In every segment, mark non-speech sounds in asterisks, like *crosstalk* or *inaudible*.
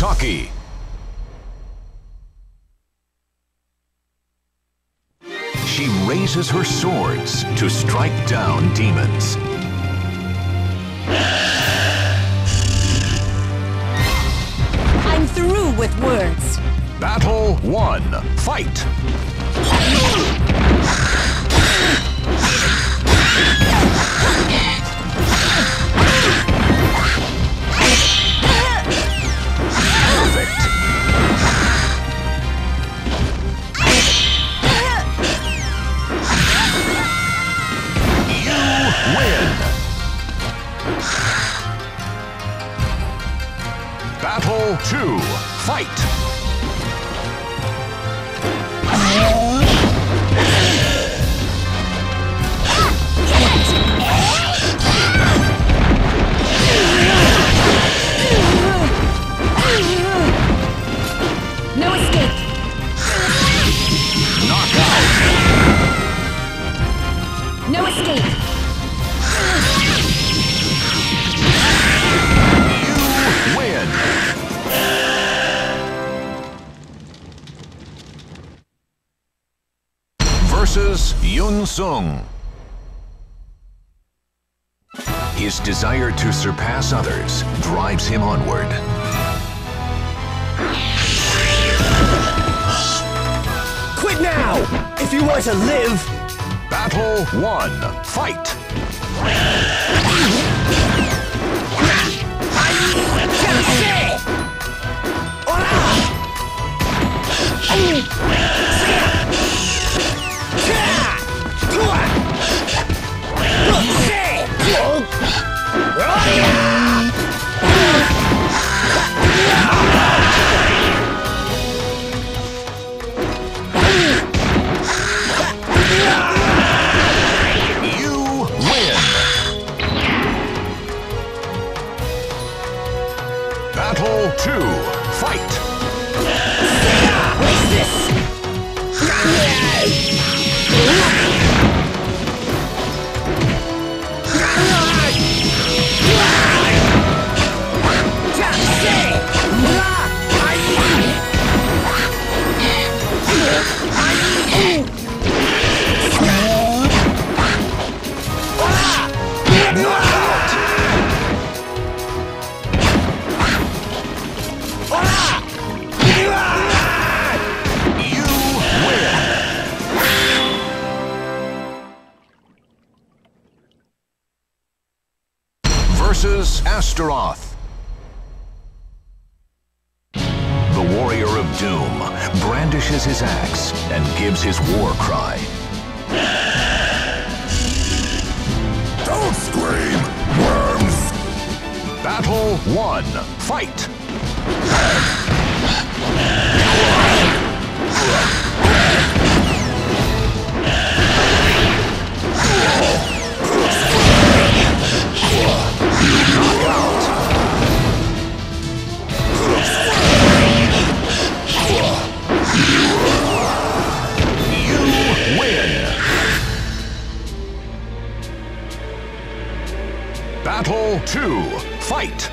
Taki. She raises her swords to strike down demons. I'm through with words. Battle 1. Fight! Win. Battle 2. Fight! Yun Sung. His desire to surpass others drives him onward. Quit now! If you want to live! Battle 1. Fight! Astaroth. The warrior of doom brandishes his axe and gives his war cry. Don't scream, worms! Battle 1. Fight! 2. Fight!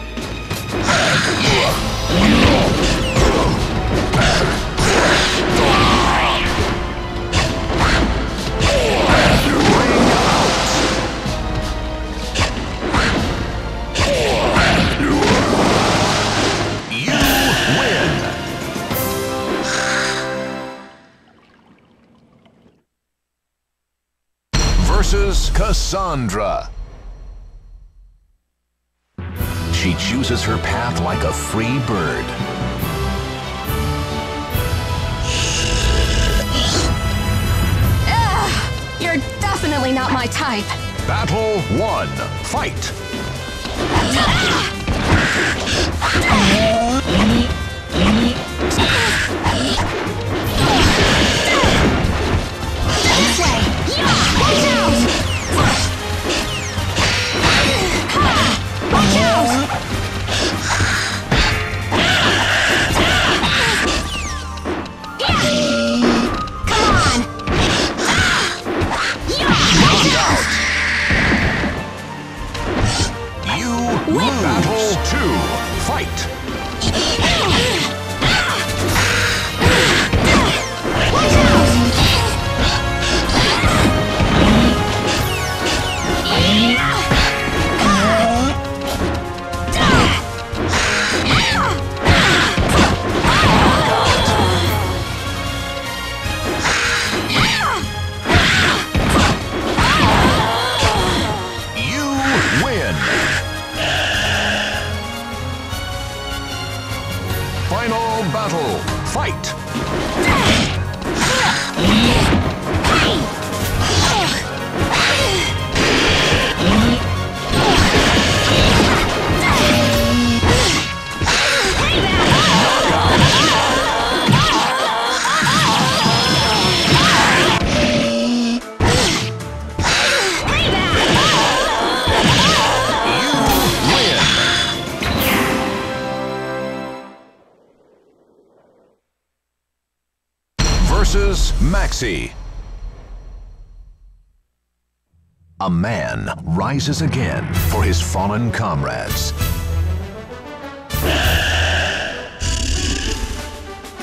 You win! *sighs* Versus Cassandra. Chooses her path like a free bird. You're definitely not my type. Battle 1. Fight! Come versus Maxi. A man rises again for his fallen comrades.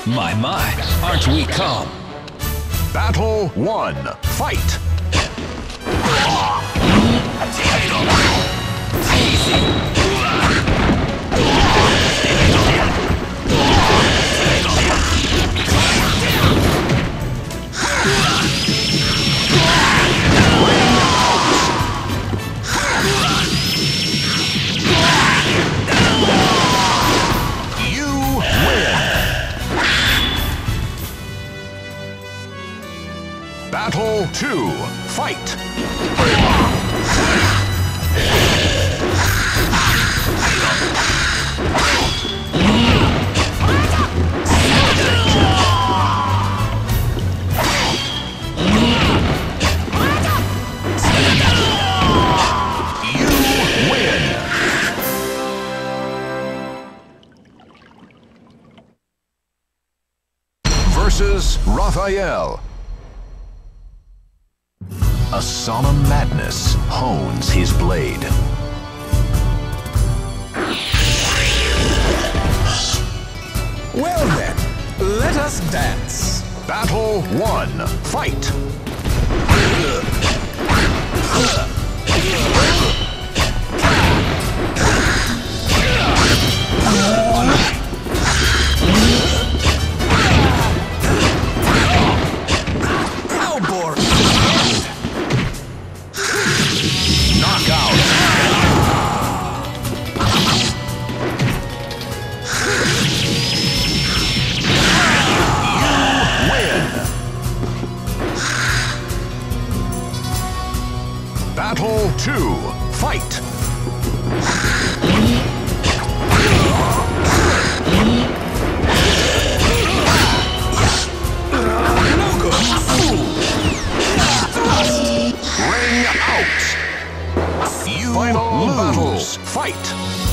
My, my, aren't we calm? Battle 1. Fight! Versus Raphael. A solemn madness hones his blade. Well then, let us dance. Battle 1. Fight! Battle 2. Fight! No good. Ring out! You Final battles. Fight!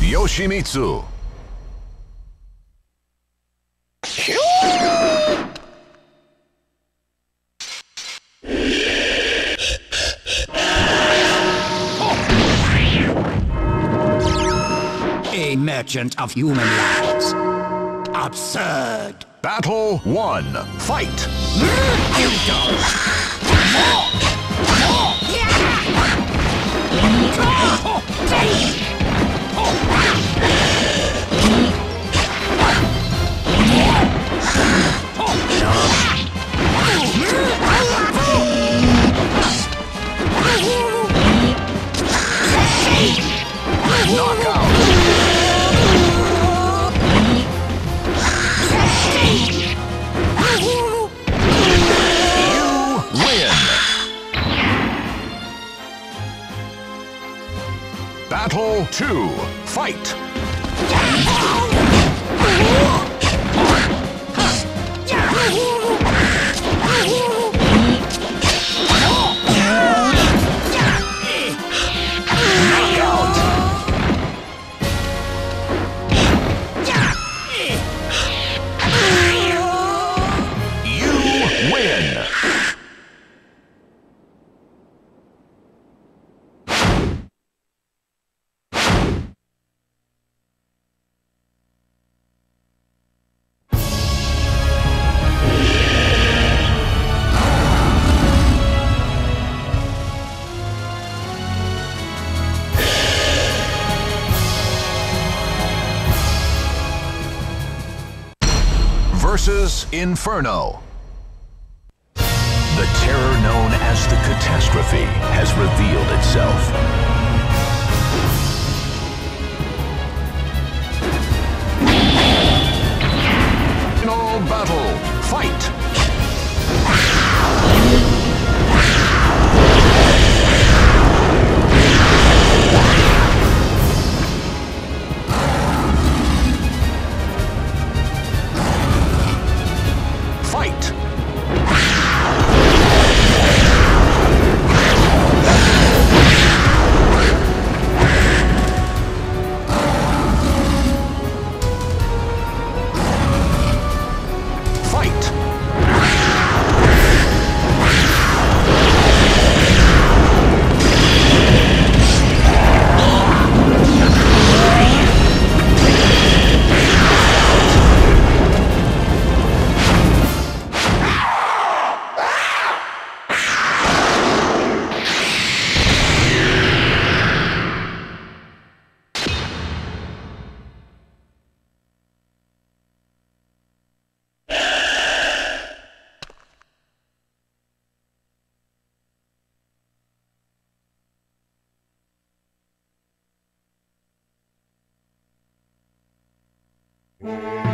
Yoshimitsu. A merchant of human lives. Absurd. Battle 1. Fight! Fight! Inferno. The terror known as the catastrophe has revealed itself. Final battle, fight! Thank